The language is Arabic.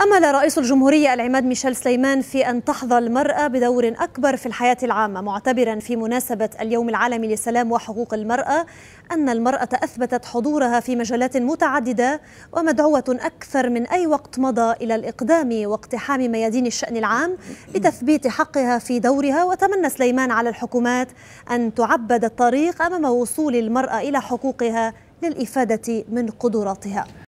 أمل رئيس الجمهورية العماد ميشيل سليمان في أن تحظى المرأة بدور أكبر في الحياة العامة معتبرا في مناسبة اليوم العالمي للسلام وحقوق المرأة أن المرأة أثبتت حضورها في مجالات متعددة ومدعوة أكثر من أي وقت مضى إلى الإقدام واقتحام ميادين الشأن العام لتثبيت حقها في دورها. وتمنى سليمان على الحكومات أن تعبد الطريق أمام وصول المرأة إلى حقوقها للإفادة من قدراتها.